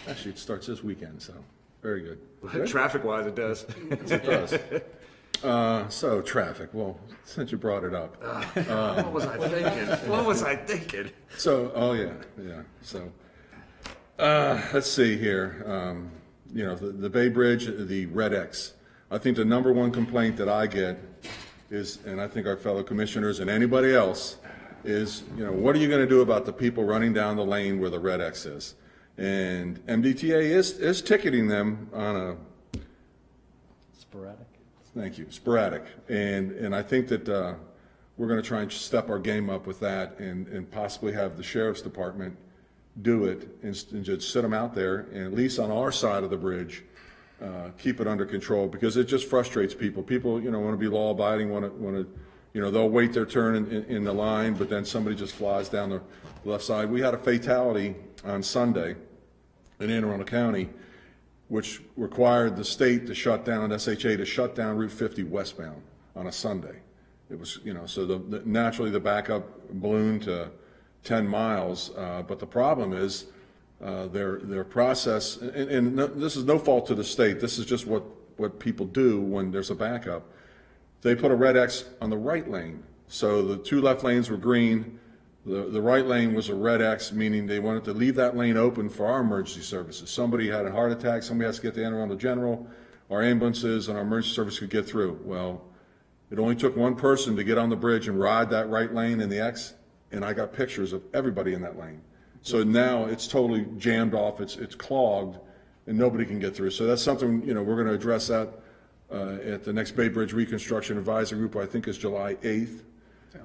Actually, it starts this weekend, so, very good. Traffic-wise, it does. It does. Uh, so, traffic, well, since you brought it up. What was I thinking? What was I thinking? So, oh, yeah, yeah, so, uh, let's see here, um, you know, the, the Bay Bridge, the Red X. I think the number one complaint that I get is, and I think our fellow commissioners and anybody else, is, you know, what are you gonna do about the people running down the lane where the Red X is? And MDTA is, is ticketing them on a, Sporadic. Thank you. Sporadic. And, and I think that uh, we're going to try and step our game up with that and, and possibly have the sheriff's department do it and and just sit them out there and at least on our side of the bridge, uh, keep it under control because it just frustrates people. People, you know, want to be law abiding, want to, want to, you know, they'll wait their turn in, in- in the line, but then somebody just flies down the left side. We had a fatality on Sunday in Anne Arundel County which required the state to shut down, SHA to shut down Route 50 westbound on a Sunday. It was, you know, so the, the- naturally, the backup ballooned to 10 miles, uh, but the problem is, uh, their, their process, and, and no- this is no fault to the state, this is just what, what people do when there's a backup. They put a red X on the right lane, so the two left lanes were green, the, the right lane was a red X, meaning they wanted to leave that lane open for our emergency services. Somebody had a heart attack, somebody has to get to Anne Arundel General, our ambulances and our emergency service could get through. Well, it only took one person to get on the bridge and ride that right lane in the X, and I got pictures of everybody in that lane. So now it's totally jammed off, it's, it's clogged, and nobody can get through. So that's something, you know, we're gonna address that, uh, at the next Bay Bridge Reconstruction Advisory Group, I think is July eighth.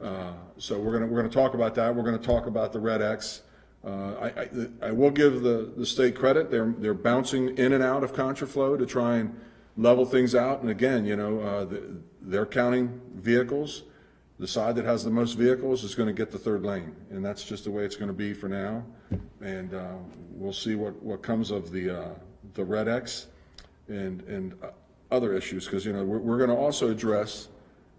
Uh, So we're gonna, we're gonna talk about that, we're gonna talk about the Red X. Uh, I, I, I will give the, the state credit, they're, they're bouncing in and out of contraflow to try and level things out, and again, you know, uh, the- they're counting vehicles. The side that has the most vehicles is gonna get the third lane, and that's just the way it's gonna be for now. And, uh, we'll see what, what comes of the, uh, the Red X and, and uh, other issues, because, you know, we're, we're gonna also address,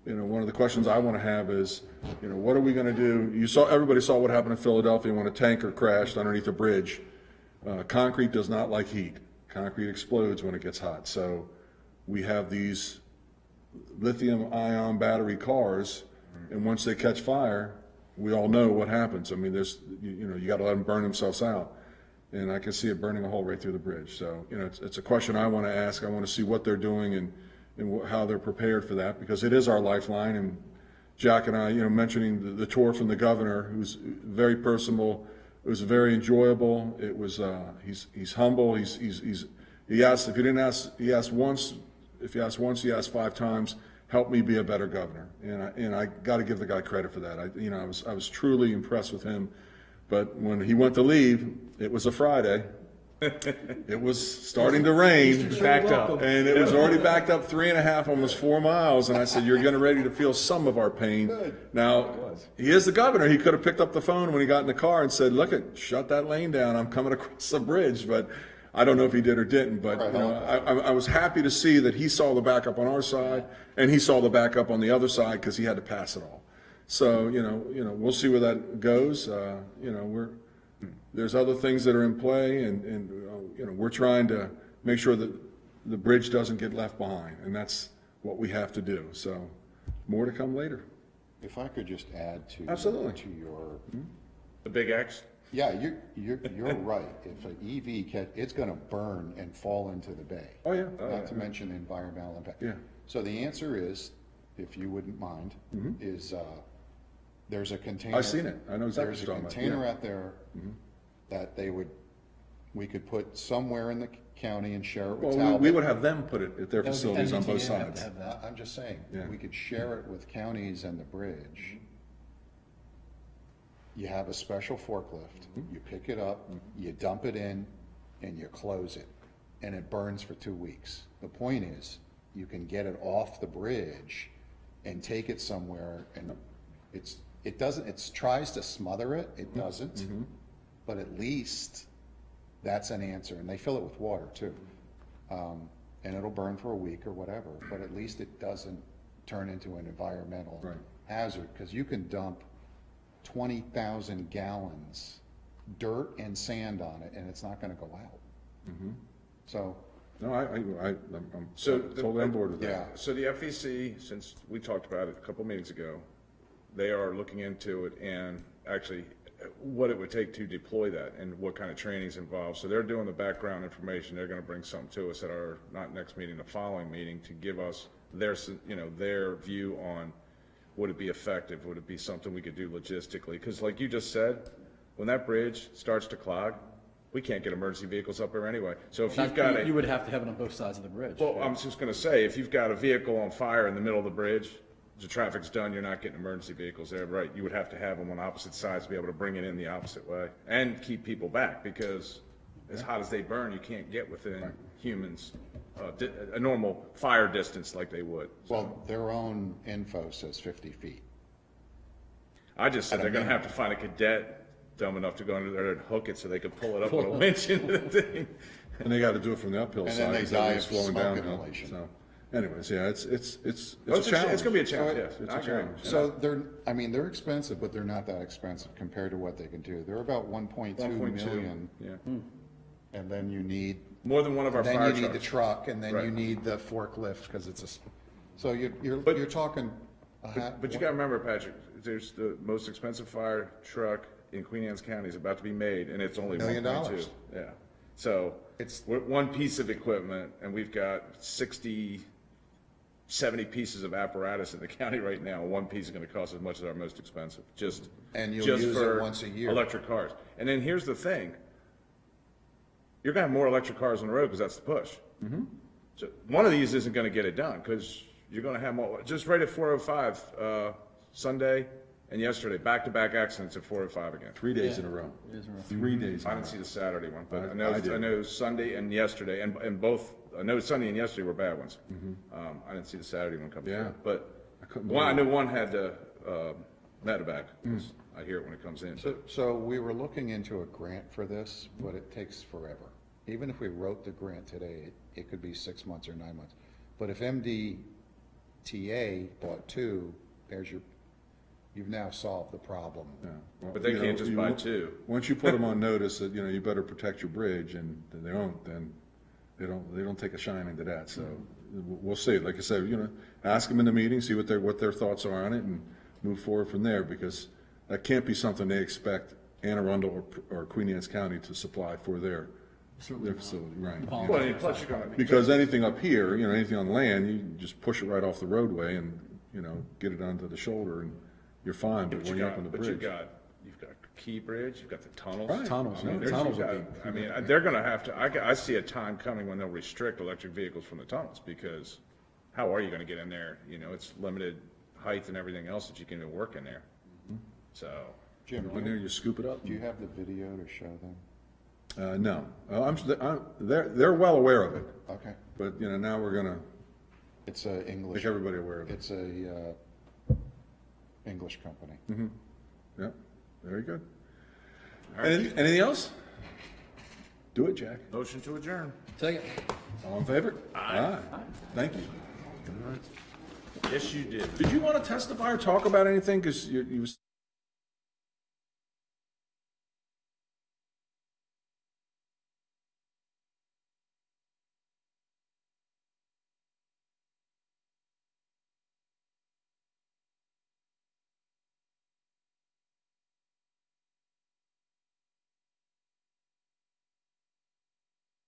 you know, one of the questions I want to have is, you know, what are we going to do? You saw, everybody saw what happened in Philadelphia when a tanker crashed underneath a bridge. Uh, concrete does not like heat. Concrete explodes when it gets hot. So we have these lithium ion battery cars, and once they catch fire, we all know what happens. I mean, there's, you, you know, you got to let them burn themselves out. And I can see it burning a hole right through the bridge. So, you know, it's, it's a question I want to ask. I want to see what they're doing and, and how they're prepared for that, because it is our lifeline. And Jack and I, you know, mentioning the, the tour from the governor, who's very personable, it was very enjoyable. It was, uh, he's, he's humble, he's, he's, he's, he asked, if you didn't ask, he asked once, if you asked once, he asked five times, help me be a better governor. And I, and I got to give the guy credit for that. I, you know, I was, I was truly impressed with him. But when he went to leave, it was a Friday. It was starting to rain. Backed up. And it was already backed up three and a half, almost four miles, and I said, you're getting ready to feel some of our pain. Now, he is the governor, he could have picked up the phone when he got in the car and said, look, it, shut that lane down, I'm coming across the bridge, but I don't know if he did or didn't, but, you know, I, I I was happy to see that he saw the backup on our side, and he saw the backup on the other side, because he had to pass it all. So, you know, you know, we'll see where that goes, uh, you know, we're, there's other things that are in play, and, and, uh, you know, we're trying to make sure that the bridge doesn't get left behind, and that's what we have to do, so, more to come later. If I could just add to. Absolutely. To your, The big X? yeah, you're, you're, you're right. If an EV ca it's gonna burn and fall into the bay. Oh, yeah. Oh, Not to mention the environmental impact. Yeah. So the answer is, if you wouldn't mind, is, uh, there's a container. Mm-hmm. I've seen it. I know exactly There's what a you're talking about. container Yeah. out there that they would, we could put somewhere in the county and share it with Well, Talbot. we, we would have them put it at their That would be facilities on MDTA both have to sides. have that. I- I'm just saying, Yeah. we could share it with counties and the bridge. You have a special forklift, Mm-hmm. you pick it up, you dump it in, and you close it, and it burns for two weeks. The point is, you can get it off the bridge and take it somewhere, and it's, it doesn't, it tries to smother it, Mm-hmm. it doesn't, but at least that's an answer, and they fill it with water too. Um, and it'll burn for a week or whatever, but at least it doesn't turn into an environmental Right. hazard, because you can dump twenty thousand gallons, dirt and sand on it, and it's not gonna go out. Mm-hmm. So, No, I, I, I, I'm I'm So the- totally on board with yeah. that. So the FEC, since we talked about it a couple meetings ago, they are looking into it and actually uh, what it would take to deploy that and what kind of training is involved. So they're doing the background information. They're gonna bring something to us at our, not next meeting, the following meeting to give us their, you know, their view on would it be effective? Would it be something we could do logistically? Because like you just said, when that bridge starts to clog, we can't get emergency vehicles up there anyway. So if you've got a. You would have to have it on both sides of the bridge. Well, I'm just gonna say, if you've got a vehicle on fire in the middle of the bridge, the traffic's done, you're not getting emergency vehicles there, right? You would have to have them on opposite sides to be able to bring it in the opposite way and keep people back, because as hot as they burn, you can't get within humans, uh, di- a normal fire distance like they would. well, their own info says fifty feet. I just said they're gonna have to find a cadet dumb enough to go under there and hook it so they could pull it up with a winch into the thing. And they gotta do it from the uphill And side. then they 'cause die everything's of flowing smoke downhill. inhalation. So, anyways, yeah, it's, it's, it's, Well, it's a challenge. It's gonna be a challenge, yes. It's I a agree. challenge. So they're, I mean, they're expensive, but they're not that expensive compared to what they can do. They're about one point two 1.2, million, Yeah, hmm. and then you need more than one of our Then fire you need the trucks. truck, and then you Right. need the forklift, because it's a, s- so you're, you're, But- you're talking. a ha- But you gotta remember, Patrick, there's the most expensive fire truck in Queen Anne's County is about to be made, and it's only one Million point two. dollars. Yeah, so, It's- we're one piece of equipment, and we've got 60, 70 pieces of apparatus in the county right now. One piece is gonna cost as much as our most expensive, just. And you'll just use it for once a year. Electric cars. And then here's the thing, you're gonna have more electric cars on the road, because that's the push. Mm-hmm. So one of these isn't gonna get it done, because you're gonna have more, just right at four oh five, uh, Sunday and yesterday, back-to-back accidents at four oh five again. Three days in a row. Three days in I a row. didn't see the Saturday one, but I- I know, I did. I know Sunday and yesterday, and, and both, I know Sunday and yesterday were bad ones. Mm-hmm. Um, I didn't see the Saturday one come Yeah. through, but, I couldn't one, I know one had the, uh, medevac, 'cause Mm. I hear it when it comes in. So, so we were looking into a grant for this, but it takes forever. Even if we wrote the grant today, it, it could be six months or nine months. But if MDTA bought two, there's your, you've now solved the problem. But they you know, can't just you- buy two. Once you put them on notice that, you know, you better protect your bridge, and they don't, then they don't, they don't take a shine into that, so we'll we'll see. Like I said, you know, ask them in the meeting, see what their, what their thoughts are on it, and move forward from there, because that can't be something they expect Anne Arundel or, or Queen Anne's County to supply for their, their facility, right. yeah. Well, and plus you're gonna, Because anything up here, you know, anything on land, you just push it right off the roadway and, you know, get it onto the shoulder and you're fine, but but when you you're up on got, the but you've bridge. got, you've got Key Bridge, you've got the tunnels. Right. Tunnels, I mean, yeah, there's- tunnels you've would got- I mean, they're gonna have to, I, ca- I see a time coming when they'll restrict electric vehicles from the tunnels, because how are you gonna get in there? You know, it's limited height and everything else that you can even work in there. So, Jim, When there, you scoop it up. do you have the video to show them? Uh, no, Uh, I'm, I'm, they're, they're well aware of it, Okay. but, you know, now we're gonna It's a English. make everybody aware of it. It's a, uh, English company. Yeah, very good. Anything, anything else? Do it, Jack. motion to adjourn. Second. All in favor? Aye. Thank you. Yes, you did. Did you want to testify or talk about anything? Because you, you was